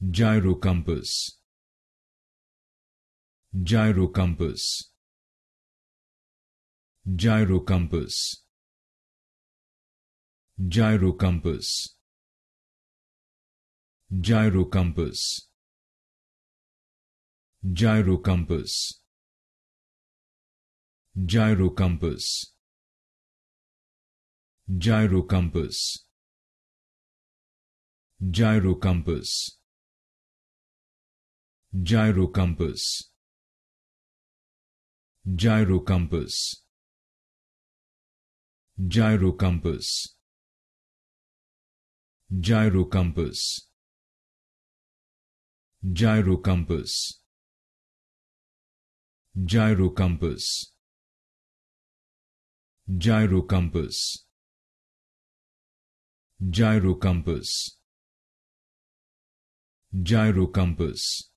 gyro compass gyro compass gyro compass gyro compass gyro compass gyro compass gyro compass gyro compass gyro compass